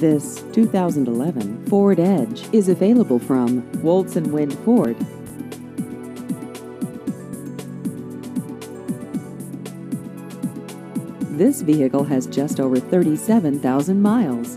This 2011 Ford Edge is available from Woltz and Wind Ford. This vehicle has just over 37,000 miles.